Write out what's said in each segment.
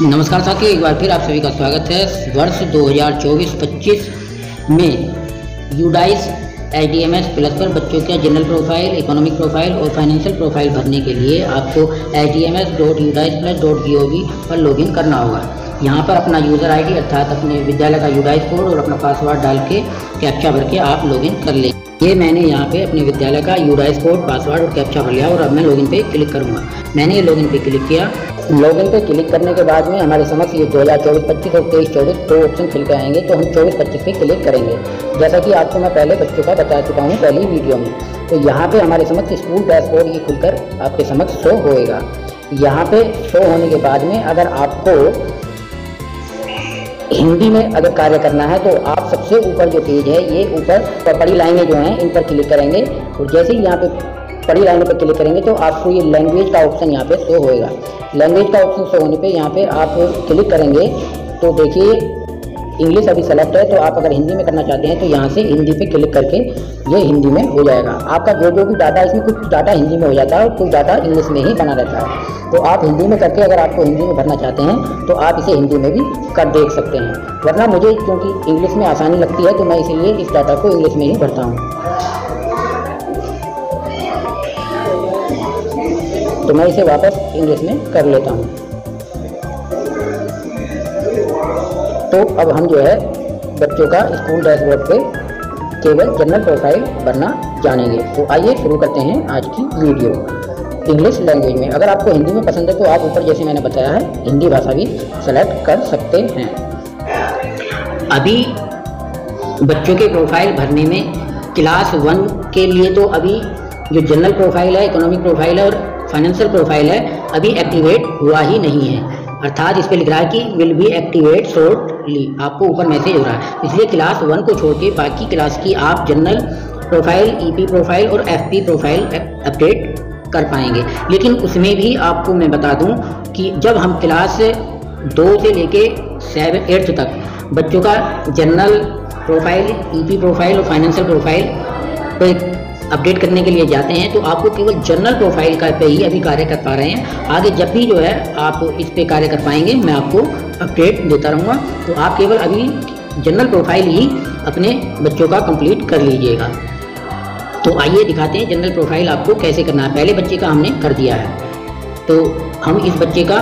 नमस्कार साथियों, एक बार फिर आप सभी का स्वागत है। वर्ष 2024-25 में UDISE H D M S plus पर बच्चों का जनरल प्रोफ़ाइल इकोनॉमिक प्रोफ़ाइल और फाइनेंशियल प्रोफ़ाइल भरने के लिए आपको H D M S dot plus dot G O V पर लॉगिन करना होगा। यहाँ पर अपना यूज़र आईडी अर्थात अपने विद्यालय का यूडाइस कोड और अपना पासवर्ड डाल के कैप्चा भर के आप लॉगिन कर लें। ये मैंने यहाँ पे अपने विद्यालय का यूडाइस कोड पासवर्ड और कैप्चा भर लिया और अब मैं लॉगिन पे क्लिक करूँगा। मैंने ये लॉगिन पे क्लिक किया। लॉगिन पे क्लिक करने के बाद में हमारे समक्ष ये दो हज़ार चौबीस, पच्चीस और तेईस, चौबीस दो ऑप्शन खुल आएँगे तो हम चौबीस, पच्चीस पे क्लिक करेंगे। जैसा कि आपको मैं पहले बच्चों का बता चुका हूँ पहली वीडियो में। तो यहाँ पे हमारे समक्ष स्कूल डैशबोर्ड ये खुलकर आपके समक्ष शो होएगा। यहाँ पे शो होने के बाद में अगर आपको हिंदी में अगर कार्य करना है तो आप सबसे ऊपर जो पेज है, ये ऊपर बड़ी लाइनें जो हैं, इन पर क्लिक करेंगे। और जैसे ही यहाँ पे बड़ी लाइनों पर क्लिक करेंगे तो आपको ये लैंग्वेज का ऑप्शन यहाँ पे शो होएगा। लैंग्वेज का ऑप्शन शो होने पे यहाँ पे आप क्लिक करेंगे तो देखिए इंग्लिश अभी सेलेक्ट है तो आप अगर हिंदी में करना चाहते हैं तो यहाँ से हिंदी पे क्लिक करके ये हिंदी में हो जाएगा। आपका जो जो भी डाटा इसमें कुछ डाटा हिंदी में हो जाता है और कुछ डाटा इंग्लिश में ही बना रहता है। तो आप हिंदी में करके अगर आपको हिंदी में भरना चाहते हैं तो आप इसे हिंदी में भी कर देख सकते हैं। वरना मुझे क्योंकि इंग्लिश में आसानी लगती है तो मैं इसीलिए इस डाटा को इंग्लिश में ही भरता हूँ। तो मैं इसे वापस इंग्लिश में कर लेता हूँ। तो अब हम जो है बच्चों का स्कूल डैशबोर्ड पे केवल जनरल प्रोफ़ाइल बनना जानेंगे। तो आइए शुरू करते हैं आज की वीडियो इंग्लिश लैंग्वेज में अगर आपको हिंदी में पसंद है तो आप ऊपर जैसे मैंने बताया है, हिंदी भाषा भी सेलेक्ट कर सकते हैं। अभी बच्चों के प्रोफ़ाइल भरने में क्लास वन के लिए तो अभी जो जनरल प्रोफ़ाइल है इकोनॉमिक प्रोफ़ाइल है और फाइनेंशियल प्रोफ़ाइल है, अभी एक्टिवेट हुआ ही नहीं है। अर्थात इस पर लिख रहा है कि विल बी एक्टिवेट शॉर्टली आपको ऊपर मैसेज हो रहा है। इसलिए क्लास वन को छोड़ के बाकी क्लास की आप जनरल प्रोफ़ाइल ईपी प्रोफ़ाइल और एफपी प्रोफ़ाइल अपडेट कर पाएँगे। लेकिन उसमें भी आपको मैं बता दूँ कि जब हम क्लास दो से लेके सेवन एट्थ तक बच्चों का जनरल प्रोफ़ाइल ईपी प्रोफ़ाइल और फाइनेंशियल प्रोफ़ाइल अपडेट करने के लिए जाते हैं तो आपको केवल जनरल प्रोफ़ाइल का पे ही अभी कार्य कर पा रहे हैं। आगे जब भी जो है, आप इस पे कार्य कर पाएँगे, मैं आपको अपडेट देता रहूँगा। तो आप केवल अभी जनरल प्रोफ़ाइल ही अपने बच्चों का कंप्लीट कर लीजिएगा। तो आइए दिखाते हैं जनरल प्रोफ़ाइल आपको कैसे करना है। पहले बच्चे का हमने कर दिया है। तो हम इस बच्चे का,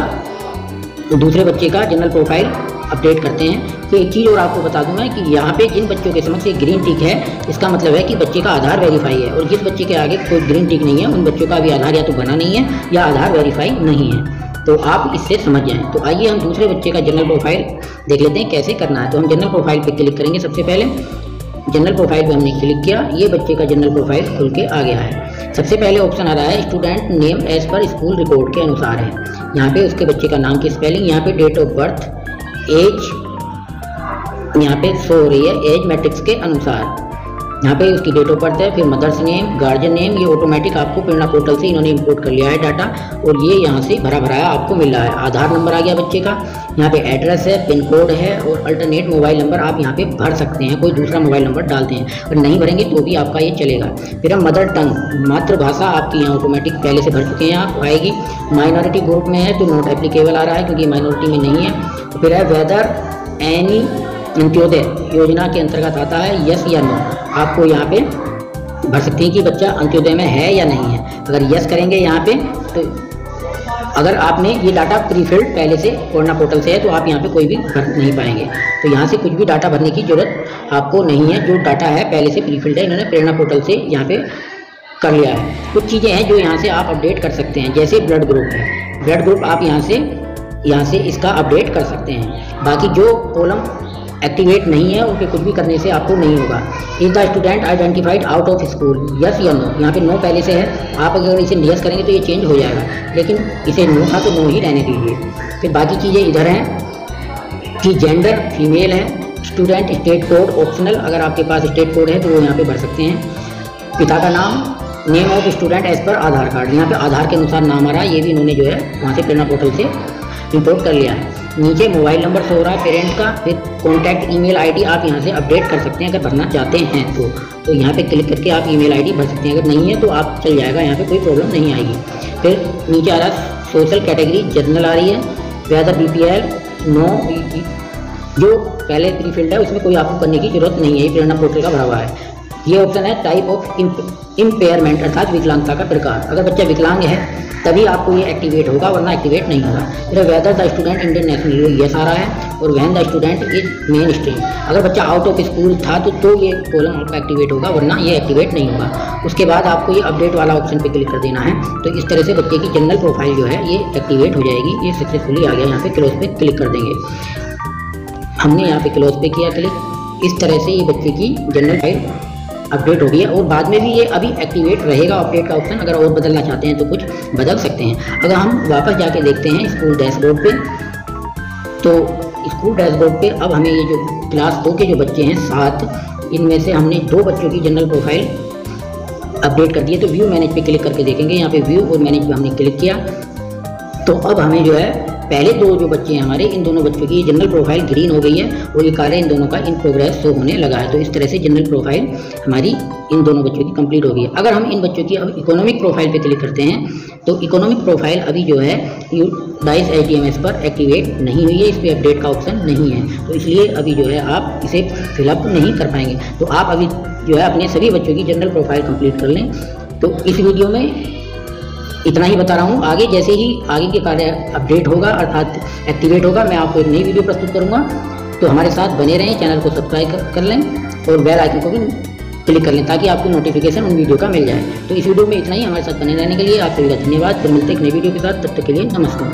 दूसरे बच्चे का जनरल प्रोफ़ाइल अपडेट करते हैं। तो एक चीज़ और आपको बता दूँ मैं कि यहाँ पे जिन बच्चों के समक्ष एक ग्रीन टिक है, इसका मतलब है कि बच्चे का आधार वेरीफाई है। और जिस बच्चे के आगे कोई ग्रीन टिक नहीं है, उन बच्चों का भी आधार या तो बना नहीं है या आधार वेरीफाई नहीं है। तो आप इससे समझ जाएँ। तो आइए हम दूसरे बच्चे का जनरल प्रोफ़ाइल देख लेते हैं कैसे करना है। तो हम जनरल प्रोफ़ाइल पर क्लिक करेंगे सबसे पहले। जनरल प्रोफ़ाइल पे हमने क्लिक किया। ये बच्चे का जनरल प्रोफ़ाइल खुल के आ गया है। सबसे पहले ऑप्शन आ रहा है स्टूडेंट नेम एज पर स्कूल रिपोर्ट के अनुसार है। यहाँ पे उसके बच्चे का नाम की स्पेलिंग यहाँ पे डेट ऑफ़ बर्थ एज यहाँ पे सो हो रही है एज मैट्रिक्स के अनुसार। यहाँ पे उसकी डेट ऑफ़ बर्थ है, फिर मदर्स नेम गार्जियन नेम ये ऑटोमेटिक आपको प्रेरणा पोर्टल से इन्होंने इंपोर्ट कर लिया है डाटा और ये यहाँ से भरा भराया आपको मिल रहा है। आधार नंबर आ गया बच्चे का, यहाँ पे एड्रेस है पिन कोड है और अल्टरनेट मोबाइल नंबर आप यहाँ पे भर सकते हैं, कोई दूसरा मोबाइल नंबर डालते हैं और नहीं भरेंगे तो भी आपका ये चलेगा। फिर हम मदर टंग मातृभाषा आपकी यहाँ ऑटोमेटिक पहले से भर चुके हैं आप, आएगी। माइनॉरिटी ग्रुप में है तो नॉट एप्लीकेबल आ रहा है क्योंकि माइनॉरिटी में नहीं है। फिर है वेदर एनी अंत्योदय योजना के अंतर्गत आता है यस या नो आपको यहाँ पे भर सकते हैं कि बच्चा अंत्योदय में है या नहीं है। अगर यस करेंगे यहाँ पे तो अगर आपने ये डाटा प्रीफिल्ड पहले से कोरोना पोर्टल से है तो आप यहाँ पे कोई भी भर नहीं पाएँगे। तो यहाँ से कुछ भी डाटा भरने की ज़रूरत आपको नहीं है। जो डाटा है पहले से प्रीफिल्ड है, इन्होंने प्रेरणा पोर्टल से यहाँ पे कर लिया है। कुछ चीज़ें हैं जो यहाँ से आप अपडेट कर सकते हैं, जैसे ब्लड ग्रुप है। ब्लड ग्रुप आप यहाँ से यहाँ से इसका अपडेट कर सकते हैं। बाकी जो कॉलम एक्टिवेट नहीं है उन पर कुछ भी करने से आपको नहीं होगा। Is the student identified out of school yes या नो यहाँ पे नो पहले से है। आप अगर इसे यस करेंगे तो ये चेंज हो जाएगा। लेकिन इसे नो था तो नो ही रहने दीजिए। फिर बाकी चीज़ें इधर हैं। कि जेंडर फीमेल है। स्टूडेंट स्टेट कोड ऑप्शनल अगर आपके पास स्टेट कोड है तो वो यहाँ पे भर सकते हैं। पिता का नाम name of student as per Aadhaar card यहाँ पे आधार के अनुसार नाम आ रहा है, ये भी इन्होंने जो है वहाँ से प्रेरणा पोर्टल से रिपोर्ट कर लिया। है नीचे मोबाइल नंबर शो हो रहा है पेरेंट का, फिर कॉन्टैक्ट ईमेल आईडी आप यहाँ से अपडेट कर सकते हैं अगर भरना चाहते हैं तो। तो यहाँ पे क्लिक करके आप ईमेल आईडी भर सकते हैं। अगर नहीं है तो आप चल जाएगा, यहाँ पे कोई प्रॉब्लम नहीं आएगी। फिर नीचे आ रहा है सोशल कैटेगरी जनरल आ रही है whether B P L no जो पहले प्री फ़ील्ड है, उसमें कोई आपको करने की ज़रूरत नहीं है प्रेरणा पोर्टल का भरा हुआ है। ये ऑप्शन है टाइप ऑफ़ इम्पेयरमेंट अर्थात विकलांगता का प्रकार। अगर बच्चा विकलांग है, तभी आपको ये एक्टिवेट होगा, वरना एक्टिवेट नहीं होगा। फिर whether the student Indian national ये सारा है और when the student is mainstream अगर बच्चा आउट ऑफ़ स्कूल था तो तो ये कॉलम आपका एक्टिवेट होगा, वरना ये एक्टिवेट नहीं होगा। उसके बाद आपको ये अपडेट वाला ऑप्शन पे क्लिक कर देना है। तो इस तरह से बच्चे की जनरल प्रोफ़ाइल जो है, ये एक्टिवेट हो जाएगी। ये सक्सेसफुली आ गया, यहाँ पे क्लोज पे क्लिक कर देंगे। हमने यहाँ पे क्लोज पे किया क्लिक इस तरह से ये बच्चे की जनरल फ़ाइल अपडेट हो गया और बाद में भी ये अभी एक्टिवेट रहेगा अपडेट का ऑप्शन अगर और बदलना चाहते हैं तो कुछ बदल सकते हैं। अगर हम वापस जाके देखते हैं स्कूल डैशबोर्ड पे तो स्कूल डैशबोर्ड पे अब हमें ये जो क्लास दो के जो बच्चे हैं, सात, इनमें से हमने दो बच्चों की जनरल प्रोफ़ाइल अपडेट कर दिए तो व्यू मैनेज पे क्लिक करके देखेंगे। यहाँ पे व्यू और मैनेज पे हमने क्लिक किया। तो अब हमें जो है पहले दो जो बच्चे हैं हमारे, इन दोनों बच्चों की जनरल प्रोफ़ाइल ग्रीन हो गई है और ये कार्य इन दोनों का इन प्रोग्रेस शो होने लगा है। तो इस तरह से जनरल प्रोफ़ाइल हमारी इन दोनों बच्चों की कंप्लीट हो गई है। अगर हम इन बच्चों की अब इकोनॉमिक प्रोफ़ाइल पे क्लिक करते हैं तो इकोनॉमिक प्रोफ़ाइल अभी जो है डाइस आई पर एक्टिवेट नहीं हुई है, इस पर अपडेट का ऑप्शन नहीं है। तो इसलिए अभी जो है, आप इसे फिलअप नहीं कर पाएँगे। तो आप अभी जो है, अपने सभी बच्चों की जनरल प्रोफ़ाइल कंप्लीट कर लें। तो इस वीडियो में इतना ही बता रहा हूँ। आगे जैसे ही आगे के कार्य अपडेट होगा, अर्थात एक्टिवेट होगा, मैं आपको एक नई वीडियो प्रस्तुत करूँगा। तो हमारे साथ बने रहें चैनल को सब्सक्राइब कर लें और बेल आइकन को भी क्लिक कर लें ताकि आपको नोटिफिकेशन उन वीडियो का मिल जाए। तो इस वीडियो में इतना ही, हमारे साथ बने रहने के लिए आप सभी का धन्यवाद। फिर मिलते हैं एक नई वीडियो के साथ, तब तक के लिए नमस्कार।